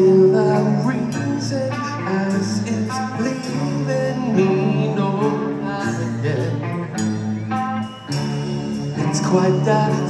feel like reason as it's leaving me no higher. It's quite that